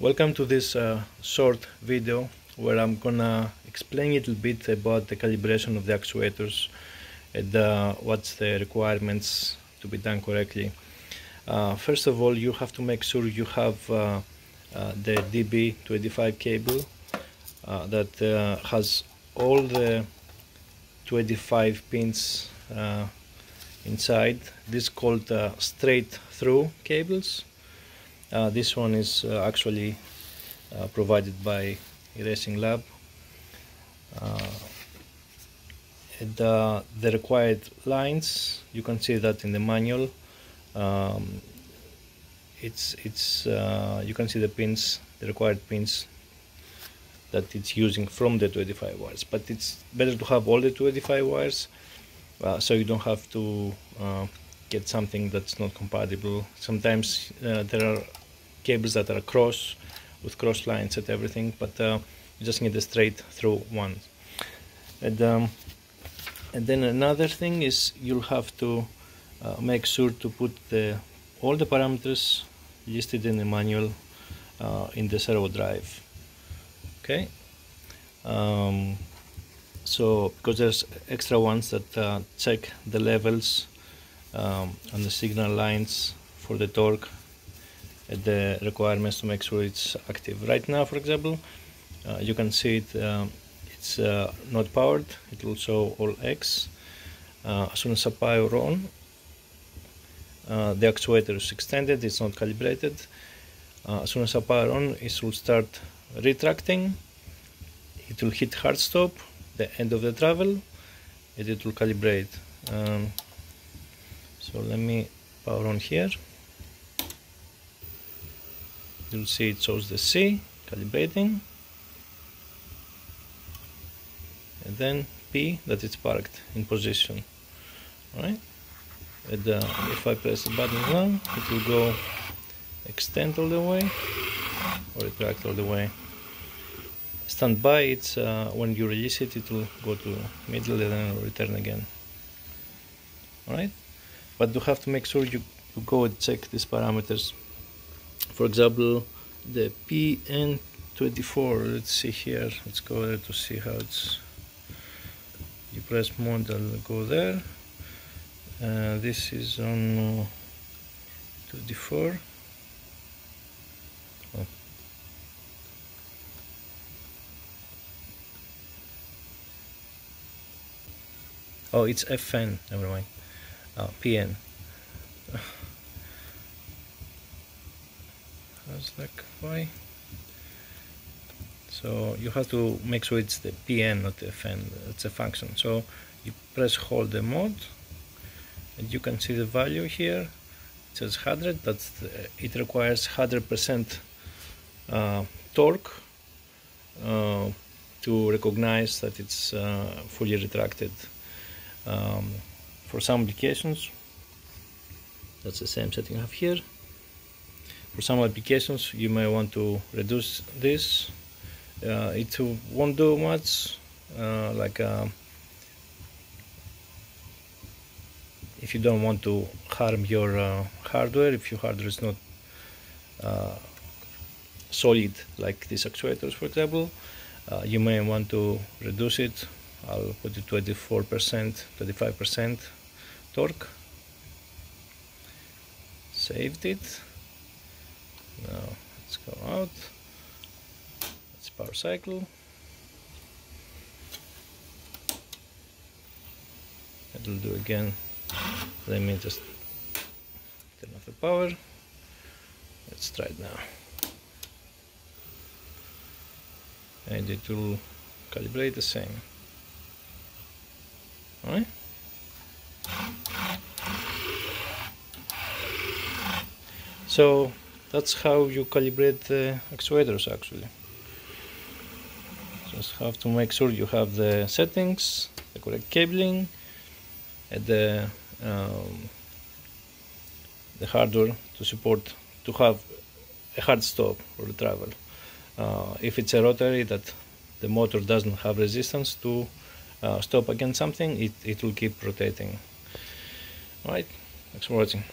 Welcome to this uh, short video where I'm gonna explain a little bit about the calibration of the actuators and uh, what's the requirements to be done correctly. Uh, first of all, you have to make sure you have uh, uh, the DB25 cable uh, that has all the 25 pins inside. This is called straight through cables this one is uh, actually uh, provided by eRacing Lab. And, the required lines, you can see that in the manual. Um, it's it's you can see the pins, the required pins that it's using from the 25 wires but it's better to have all the 25 wires uh, so you don't have to uh, get something that's not compatible sometimes uh, there are cables that are cross with cross lines and everything but uh, you just need a straight through one. And um, and then another thing is you'll have to uh, make sure to put the all the parameters listed in the manual uh, in the servo drive. Okay? Um, so because there's extra ones that uh, check the levels um, on the signal lines for the torque the requirements to make sure it's active. Right now, for example, uh, you can see it, um, it's uh, not powered, it will show all X. Uh, as soon as I power on, uh, the actuator is extended, it's not calibrated. Uh, as soon as I power on, it will start retracting, it will hit hard stop, the end of the travel, and it will calibrate. Um, so let me power on here you'll see it shows the C calibrating. And then P that it's parked in position. Right and uh, if I press the button now it will go extend all the way or retract all the way. Standby it's uh, when you release it it will go to middle and then return again. Alright? But you have to make sure you, you go and check these parameters for example the PN24 let's see here let's go there to see how it's you press model go there. Uh, this is on uh, 24 oh. oh it's FN never mind. Uh, PN was like why so you have to make sure it's the PN not the FN it's a function. So you press hold the mode and you can see the value here. It says 100 that's the, it requires 100% uh, torque uh, to recognize that it's uh, fully retracted. Um, for some applications that's the same setting I have here for some applications you may want to reduce this. Uh, it won't do much uh, like uh, if you don't want to harm your uh, hardware if your hardware is not uh, solid like these actuators for example uh, you may want to reduce it. I'll put it 24% 25% torque. Saved it now let's go out. Let's power cycle. It'll do again. Let me just turn off the power. Let's try it now. And it will calibrate the same. Alright? So that's how you calibrate the actuators actually. Just have to make sure you have the settings the correct cabling and the um, the hardware to support to have a hard stop or travel. Uh, if it's a rotary that the motor doesn't have resistance to uh, stop against something it, it will keep rotating. Alright thanks for watching